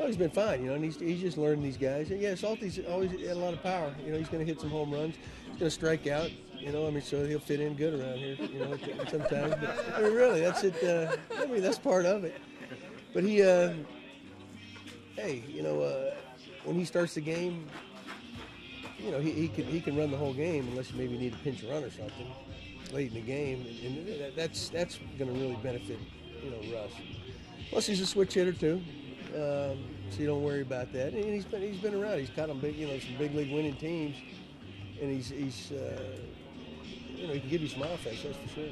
Oh, he's been fine, you know, and he's, he's just learning these guys. And yeah, Salty's always had a lot of power. You know, he's going to hit some home runs. He's going to strike out. You know, I mean, so he'll fit in good around here. You know, sometimes. But I mean, really, that's it. Uh, I mean, that's part of it. But he, uh, hey, you know, uh, when he starts the game, you know, he, he can he can run the whole game unless you maybe need a pinch run or something late in the game, and, and that's that's going to really benefit, you know, Russ. Plus, he's a switch hitter too. Um, so you don't worry about that. And he's been he's been around. He's caught them big, you know, some big league winning teams, and he's he's uh, you know he can give you some offense. That's for sure.